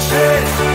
shit.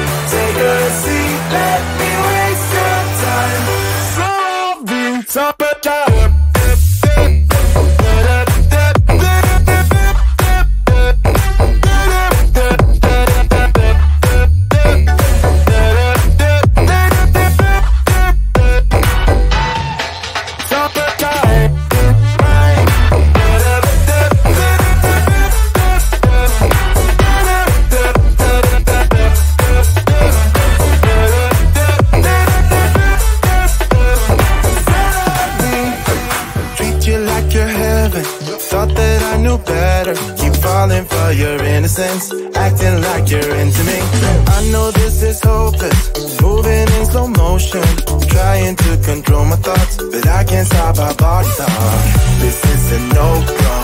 Control my thoughts, but I can't stop our body talk. This is a no-go.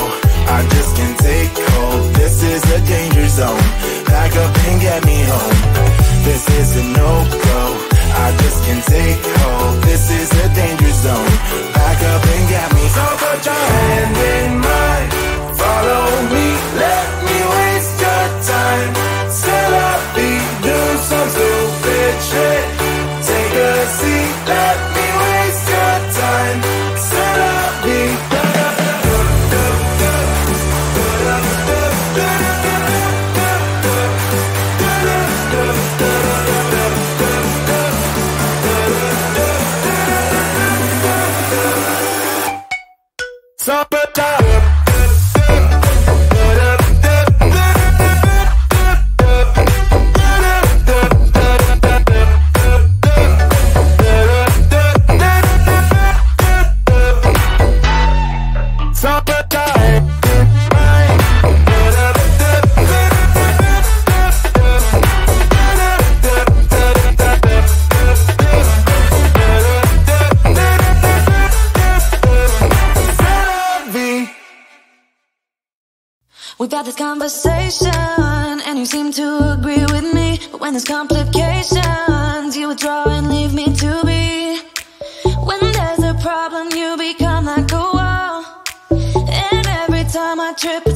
I just can't take hold. This is a danger zone. Back up and get me home. This is a no-go. I just can't take hold. This is a danger zone. Back up and get me. So put your hand in conversation, and you seem to agree with me. But when there's complications, you withdraw and leave me to be. When there's a problem, you become like a wall. And every time I trip,